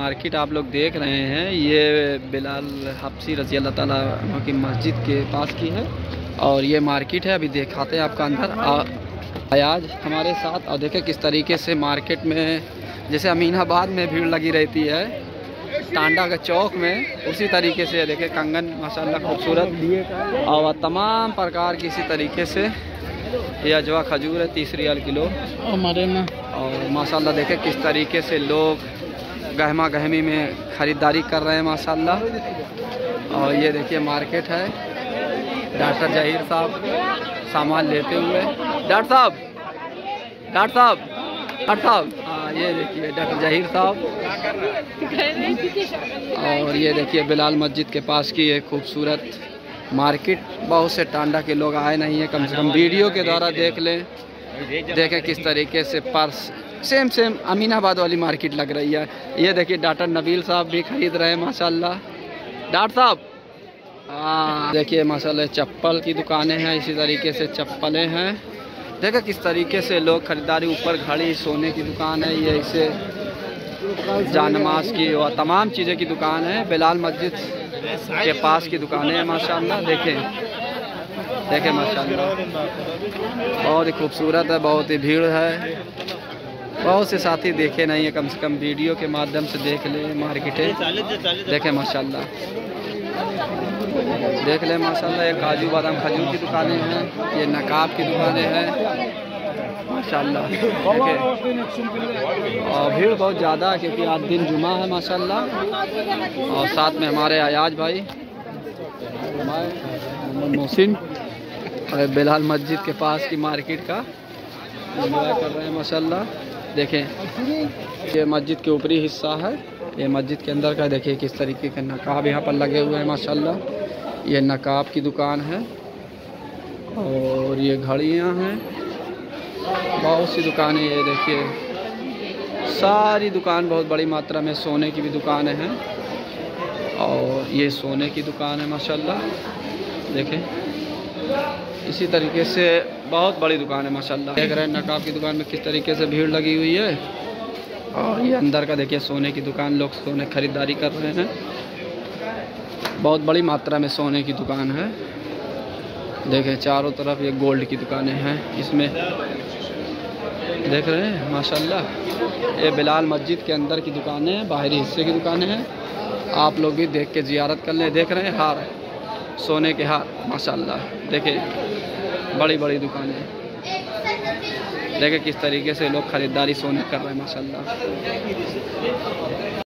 Market आप लोग देख रहे हैं ये बिलाल हफ्सी रज़ी अल्लाह ताला की मस्जिद के पास की है और ये मार्केट है अभी दिखाते हैं आपका अंदर। अयाज हमारे साथ और देखें किस तरीके से मार्केट में जैसे अमीनाबाद में भीड़ लगी रहती है टांडा के चौक में उसी तरीके से देखे कंगन माशाल्लाह खूबसूरत। और तमाम प्रकार की इसी तरीके से ये अजवा खजूर है तीस रियाल किलो। हमारे में और माशाल्लाह देखे किस तरीके से लोग गहमा गहमी में ख़रीदारी कर रहे हैं, माशाल्लाह। और ये देखिए, मार्केट है। डॉक्टर जहीर साहब सामान लेते हुए। डॉक्टर साहब डॉक्टर साहब डॉक्टर साहब। हाँ ये देखिए, डॉक्टर जहीर साहब। और ये देखिए, बिलाल मस्जिद के पास की ये खूबसूरत मार्केट। बहुत से टांडा के लोग आए नहीं हैं, कम से कम वीडियो के द्वारा देख लें। देखें किस तरीके से पर्स सेम सेम अमीनाबाद वाली मार्केट लग रही है। ये देखिए डॉक्टर नबील साहब भी खरीद रहे हैं, माशाल्लाह। डॉक्टर साहब? हाँ देखिए, माशाल्लाह, चप्पल की दुकानें हैं, इसी तरीके से चप्पलें हैं। देखा किस तरीके से लोग खरीदारी ऊपर घड़ी, सोने की दुकान है, ये इसे जानमाज की और तमाम चीज़ें की दुकान है। बिलाल मस्जिद के पास की दुकानें हैं, माशाल्लाह, देखें। देखें, माशाल्लाह। बहुत ही खूबसूरत है, बहुत ही भीड़ है। बहुत से साथी देखे नहीं है, कम से कम वीडियो के माध्यम से देख ले, मार्केटें। देखें, माशाल्लाह। देख ले, माशाल्लाह, ये काजू बादाम खजूर की दुकानें हैं, ये नकाब की दुकानें हैं। माशाल्लाह और भीड़ बहुत ज़्यादा है, क्योंकि आज दिन जुमा है, माशाल्लाह। और साथ में हमारे अयाज भाई, मोहम्मद मोहसिन बिलाल मस्जिद के पास की मार्केट का। एंजॉय कर रहे हैं, माशाल्लाह। देखें, ये मस्जिद के ऊपरी हिस्सा है। ये मस्जिद के अंदर का देखिए किस तरीके के नकाब यहाँ पर लगे हुए हैं, माशाल्लाह। ये नकाब की दुकान है और ये घड़ियाँ हैं। बहुत सी दुकानें ये देखिए। सारी दुकान बहुत बड़ी मात्रा में सोने की भी दुकानें हैं। और ये सोने की दुकान है, माशाल्लाह। देखें। इसी तरीके से बहुत बड़ी दुकान है, माशाल्लाह। देख रहे हैं, नकाब की दुकान में किस तरीके से भीड़ लगी हुई है। और ये अंदर का देखिए, सोने की दुकान, लोग सोने खरीदारी कर रहे हैं। बहुत बड़ी मात्रा में सोने की दुकान है। देखें, चारों तरफ़ ये गोल्ड की दुकानें हैं। इसमें देख रहे हैं, माशाल्लाह, ये बिलाल मस्जिद के अंदर की दुकानें हैं, बाहरी हिस्से की दुकानें हैं। आप लोग भी देख के जियारत कर लें। देख रहे हैं, हार। सोने के हार माशाल्लाह। देखे बड़ी बड़ी दुकानें देखे किस तरीके से लोग ख़रीदारी सोने कर रहे हैं, माशाल्लाह।